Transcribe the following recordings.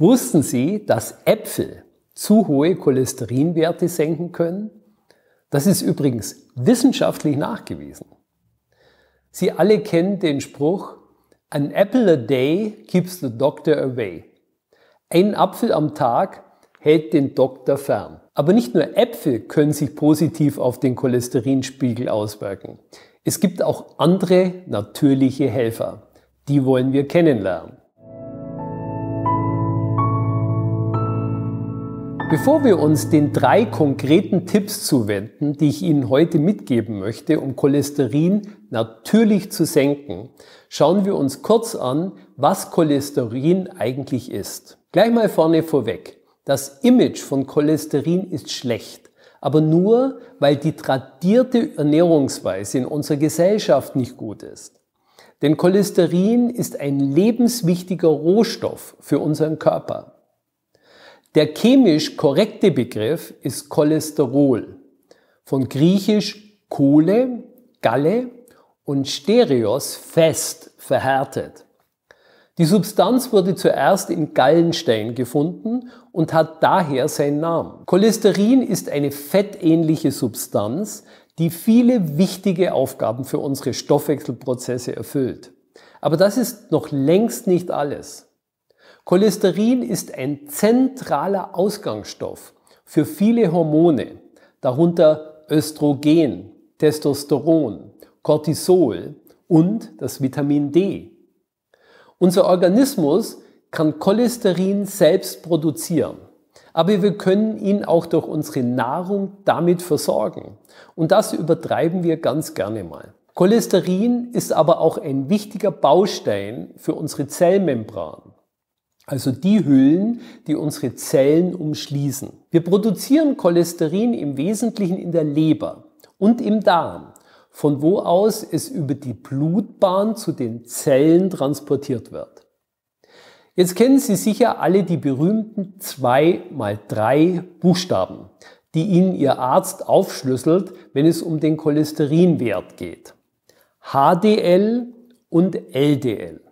Wussten Sie, dass Äpfel zu hohe Cholesterinwerte senken können? Das ist übrigens wissenschaftlich nachgewiesen. Sie alle kennen den Spruch, An apple a day keeps the doctor away. Ein Apfel am Tag hält den Doktor fern. Aber nicht nur Äpfel können sich positiv auf den Cholesterinspiegel auswirken. Es gibt auch andere natürliche Helfer. Die wollen wir kennenlernen. Bevor wir uns den drei konkreten Tipps zuwenden, die ich Ihnen heute mitgeben möchte, um Cholesterin natürlich zu senken, schauen wir uns kurz an, was Cholesterin eigentlich ist. Gleich mal vorne vorweg. Das Image von Cholesterin ist schlecht, aber nur, weil die tradierte Ernährungsweise in unserer Gesellschaft nicht gut ist. Denn Cholesterin ist ein lebenswichtiger Rohstoff für unseren Körper. Der chemisch korrekte Begriff ist Cholesterol, von griechisch Kohle, Galle und Stereos fest, verhärtet. Die Substanz wurde zuerst in Gallenstein gefunden und hat daher seinen Namen. Cholesterin ist eine fettähnliche Substanz, die viele wichtige Aufgaben für unsere Stoffwechselprozesse erfüllt. Aber das ist noch längst nicht alles. Cholesterin ist ein zentraler Ausgangsstoff für viele Hormone, darunter Östrogen, Testosteron, Cortisol und das Vitamin D. Unser Organismus kann Cholesterin selbst produzieren, aber wir können ihn auch durch unsere Nahrung damit versorgen. Und das übertreiben wir ganz gerne mal. Cholesterin ist aber auch ein wichtiger Baustein für unsere Zellmembran also die Hüllen, die unsere Zellen umschließen. Wir produzieren Cholesterin im Wesentlichen in der Leber und im Darm, von wo aus es über die Blutbahn zu den Zellen transportiert wird. Jetzt kennen Sie sicher alle die berühmten 2 mal 3 Buchstaben, die Ihnen Ihr Arzt aufschlüsselt, wenn es um den Cholesterinwert geht. HDL und LDL.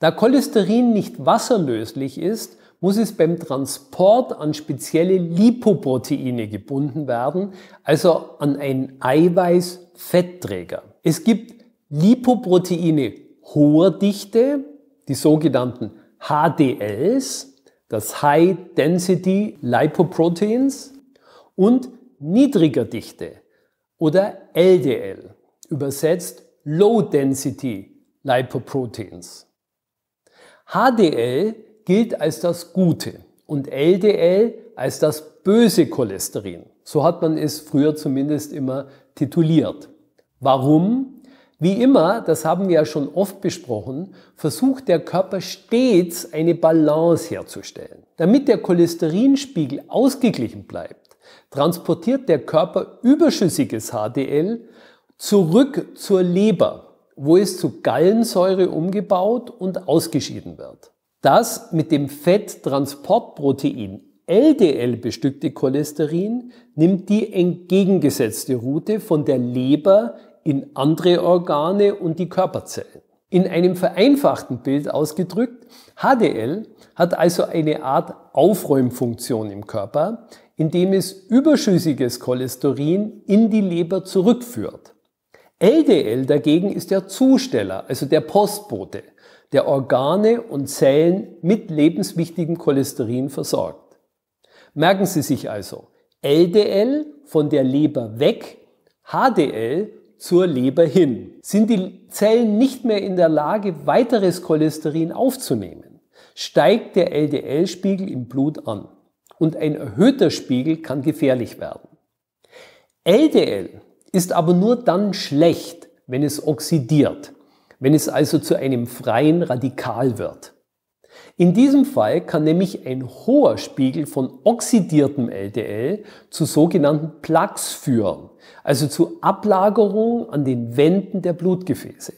Da Cholesterin nicht wasserlöslich ist, muss es beim Transport an spezielle Lipoproteine gebunden werden, also an einen Eiweiß-Fettträger. Es gibt Lipoproteine hoher Dichte, die sogenannten HDLs, das High Density Lipoproteins, und niedriger Dichte oder LDL, übersetzt Low Density Lipoproteins. HDL gilt als das Gute und LDL als das böse Cholesterin. So hat man es früher zumindest immer tituliert. Warum? Wie immer, das haben wir ja schon oft besprochen, versucht der Körper stets eine Balance herzustellen. Damit der Cholesterinspiegel ausgeglichen bleibt, transportiert der Körper überschüssiges HDL zurück zur Leber wo es zu Gallensäure umgebaut und ausgeschieden wird. Das mit dem Fetttransportprotein LDL bestückte Cholesterin nimmt die entgegengesetzte Route von der Leber in andere Organe und die Körperzellen. In einem vereinfachten Bild ausgedrückt, HDL hat also eine Art Aufräumfunktion im Körper, indem es überschüssiges Cholesterin in die Leber zurückführt. LDL dagegen ist der Zusteller, also der Postbote, der Organe und Zellen mit lebenswichtigem Cholesterin versorgt. Merken Sie sich also, LDL von der Leber weg, HDL zur Leber hin. Sind die Zellen nicht mehr in der Lage, weiteres Cholesterin aufzunehmen, steigt der LDL-Spiegel im Blut an. Und ein erhöhter Spiegel kann gefährlich werden. LDL ist aber nur dann schlecht, wenn es oxidiert, wenn es also zu einem freien Radikal wird. In diesem Fall kann nämlich ein hoher Spiegel von oxidiertem LDL zu sogenannten Plaques führen, also zu Ablagerungen an den Wänden der Blutgefäße.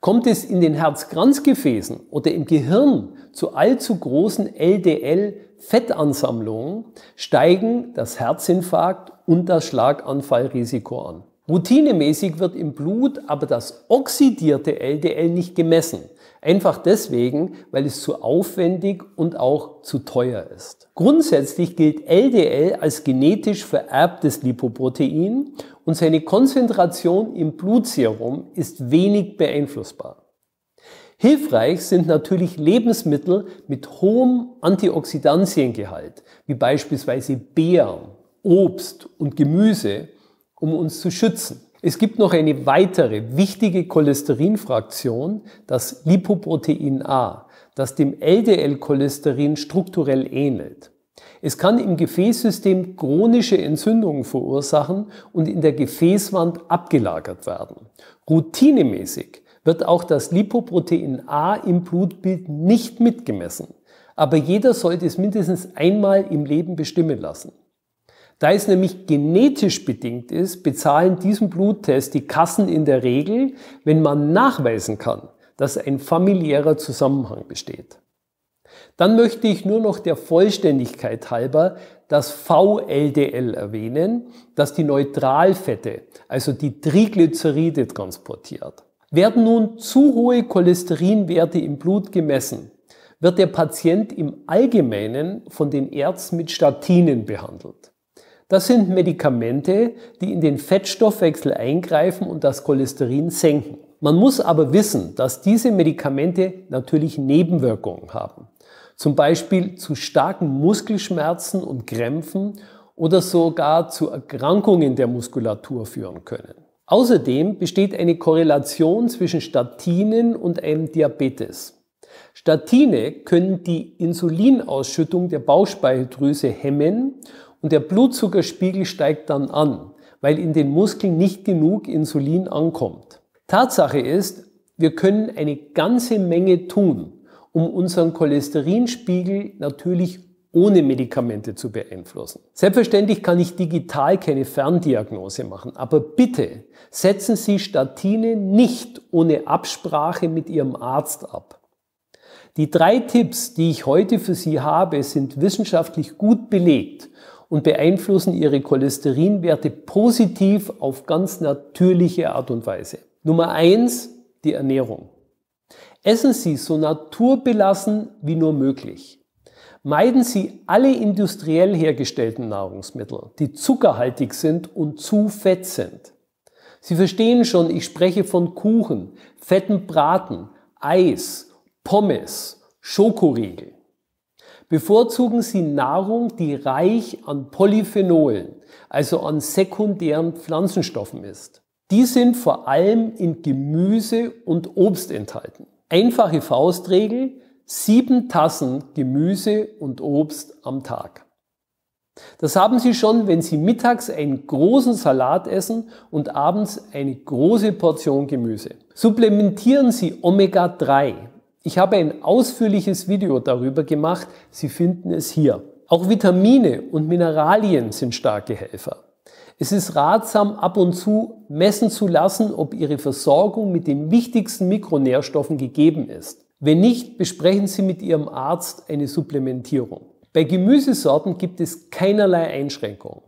Kommt es in den Herzkranzgefäßen oder im Gehirn zu allzu großen LDL-Fettansammlungen, steigen das Herzinfarkt und das Schlaganfallrisiko an. Routinemäßig wird im Blut aber das oxidierte LDL nicht gemessen. Einfach deswegen, weil es zu aufwendig und auch zu teuer ist. Grundsätzlich gilt LDL als genetisch vererbtes Lipoprotein und seine Konzentration im Blutserum ist wenig beeinflussbar. Hilfreich sind natürlich Lebensmittel mit hohem Antioxidantiengehalt, wie beispielsweise Beeren, Obst und Gemüse, um uns zu schützen. Es gibt noch eine weitere wichtige Cholesterinfraktion, das Lipoprotein A, das dem LDL-Cholesterin strukturell ähnelt. Es kann im Gefäßsystem chronische Entzündungen verursachen und in der Gefäßwand abgelagert werden. Routinemäßig wird auch das Lipoprotein A im Blutbild nicht mitgemessen. Aber jeder sollte es mindestens einmal im Leben bestimmen lassen. Da es nämlich genetisch bedingt ist, bezahlen diesen Bluttest die Kassen in der Regel, wenn man nachweisen kann, dass ein familiärer Zusammenhang besteht. Dann möchte ich nur noch der Vollständigkeit halber das VLDL erwähnen, das die Neutralfette, also die Triglyceride transportiert. Werden nun zu hohe Cholesterinwerte im Blut gemessen, wird der Patient im Allgemeinen von den Ärzten mit Statinen behandelt. Das sind Medikamente, die in den Fettstoffwechsel eingreifen und das Cholesterin senken. Man muss aber wissen, dass diese Medikamente natürlich Nebenwirkungen haben. Zum Beispiel zu starken Muskelschmerzen und Krämpfen oder sogar zu Erkrankungen der Muskulatur führen können. Außerdem besteht eine Korrelation zwischen Statinen und einem Diabetes. Statine können die Insulinausschüttung der Bauchspeicheldrüse hemmen und der Blutzuckerspiegel steigt dann an, weil in den Muskeln nicht genug Insulin ankommt. Tatsache ist, wir können eine ganze Menge tun, um unseren Cholesterinspiegel natürlich ohne Medikamente zu beeinflussen. Selbstverständlich kann ich digital keine Ferndiagnose machen, aber bitte setzen Sie Statine nicht ohne Absprache mit Ihrem Arzt ab. Die drei Tipps, die ich heute für Sie habe, sind wissenschaftlich gut belegt und beeinflussen Ihre Cholesterinwerte positiv auf ganz natürliche Art und Weise. Nummer eins: die Ernährung. Essen Sie so naturbelassen wie nur möglich. Meiden Sie alle industriell hergestellten Nahrungsmittel, die zuckerhaltig sind und zu fett sind. Sie verstehen schon, ich spreche von Kuchen, fetten Braten, Eis, Pommes, Schokoriegel. Bevorzugen Sie Nahrung, die reich an Polyphenolen, also an sekundären Pflanzenstoffen ist. Die sind vor allem in Gemüse und Obst enthalten. Einfache Faustregel, sieben Tassen Gemüse und Obst am Tag. Das haben Sie schon, wenn Sie mittags einen großen Salat essen und abends eine große Portion Gemüse. Supplementieren Sie Omega-3. Ich habe ein ausführliches Video darüber gemacht. Sie finden es hier. Auch Vitamine und Mineralien sind starke Helfer. Es ist ratsam, ab und zu messen zu lassen, ob Ihre Versorgung mit den wichtigsten Mikronährstoffen gegeben ist. Wenn nicht, besprechen Sie mit Ihrem Arzt eine Supplementierung. Bei Gemüsesorten gibt es keinerlei Einschränkungen.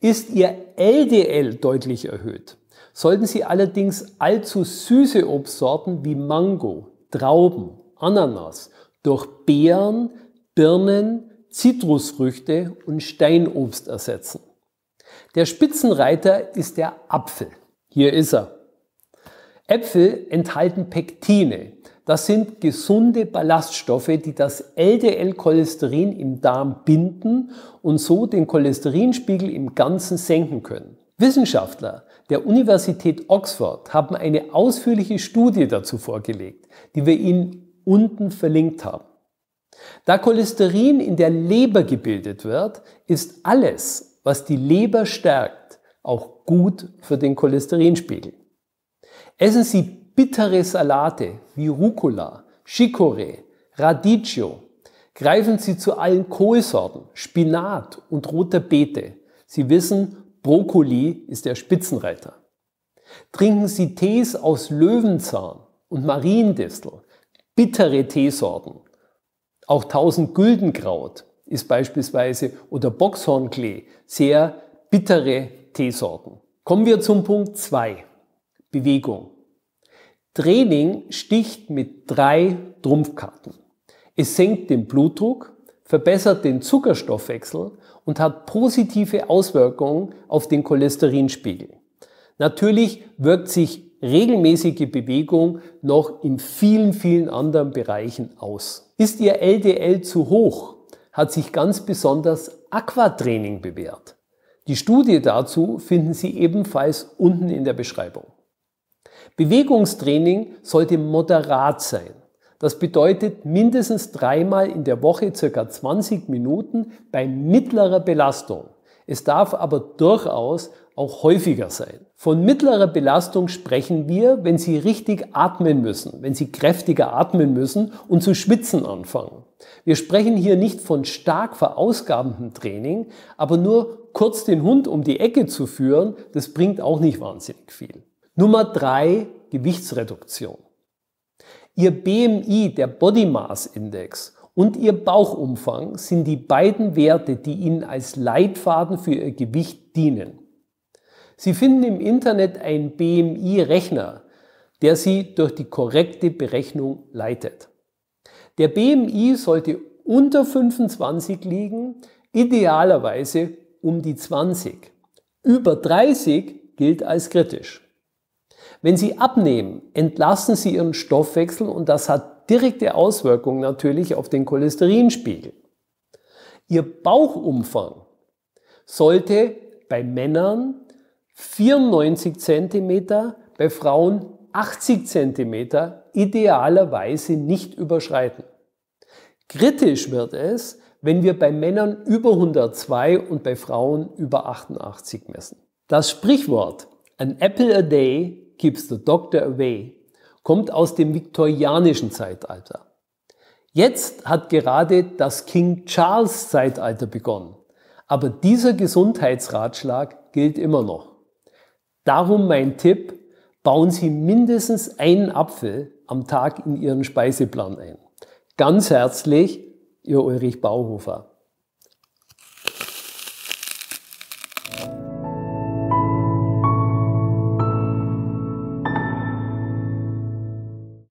Ist Ihr LDL deutlich erhöht, sollten Sie allerdings allzu süße Obstsorten wie Mango, Trauben, Ananas durch Beeren, Birnen, Zitrusfrüchte und Steinobst ersetzen. Der Spitzenreiter ist der Apfel. Hier ist er. Äpfel enthalten Pektine, das sind gesunde Ballaststoffe, die das LDL-Cholesterin im Darm binden und so den Cholesterinspiegel im Ganzen senken können. Wissenschaftler der Universität Oxford haben eine ausführliche Studie dazu vorgelegt, die wir Ihnen unten verlinkt haben. Da Cholesterin in der Leber gebildet wird, ist alles, was die Leber stärkt, auch gut für den Cholesterinspiegel. Essen Sie bittere Salate wie Rucola, Chicorée, Radicchio. Greifen Sie zu allen Kohlsorten, Spinat und roter Beete. Sie wissen, Brokkoli ist der Spitzenreiter. Trinken Sie Tees aus Löwenzahn und Mariendistel, bittere Teesorten. Auch tausend Güldenkraut ist beispielsweise oder Boxhornklee sehr bittere Teesorten. Kommen wir zum Punkt 2. Bewegung. Training sticht mit drei Trumpfkarten. Es senkt den Blutdruck, verbessert den Zuckerstoffwechsel und hat positive Auswirkungen auf den Cholesterinspiegel. Natürlich wirkt sich regelmäßige Bewegung noch in vielen, vielen anderen Bereichen aus. Ist Ihr LDL zu hoch, hat sich ganz besonders Aquatraining bewährt. Die Studie dazu finden Sie ebenfalls unten in der Beschreibung. Bewegungstraining sollte moderat sein. Das bedeutet mindestens dreimal in der Woche circa 20 Minuten bei mittlerer Belastung. Es darf aber durchaus auch häufiger sein. Von mittlerer Belastung sprechen wir, wenn Sie richtig atmen müssen, wenn Sie kräftiger atmen müssen und zu schwitzen anfangen. Wir sprechen hier nicht von stark verausgabendem Training, aber nur kurz den Hund um die Ecke zu führen, das bringt auch nicht wahnsinnig viel. Nummer drei, Gewichtsreduktion. Ihr BMI, der Body Mass Index und Ihr Bauchumfang sind die beiden Werte, die Ihnen als Leitfaden für Ihr Gewicht dienen. Sie finden im Internet einen BMI-Rechner, der Sie durch die korrekte Berechnung leitet. Der BMI sollte unter 25 liegen, idealerweise um die 20. Über 30 gilt als kritisch. Wenn Sie abnehmen, entlassen Sie Ihren Stoffwechsel und das hat direkte Auswirkungen natürlich auf den Cholesterinspiegel. Ihr Bauchumfang sollte bei Männern 94 cm, bei Frauen 80 cm idealerweise nicht überschreiten. Kritisch wird es, wenn wir bei Männern über 102 und bei Frauen über 88 messen. Das Sprichwort An apple a day keeps the doctor away kommt aus dem viktorianischen Zeitalter. Jetzt hat gerade das King Charles Zeitalter begonnen. Aber dieser Gesundheitsratschlag gilt immer noch. Darum mein Tipp, bauen Sie mindestens einen Apfel am Tag in Ihren Speiseplan ein. Ganz herzlich, Ihr Ulrich Bauhofer.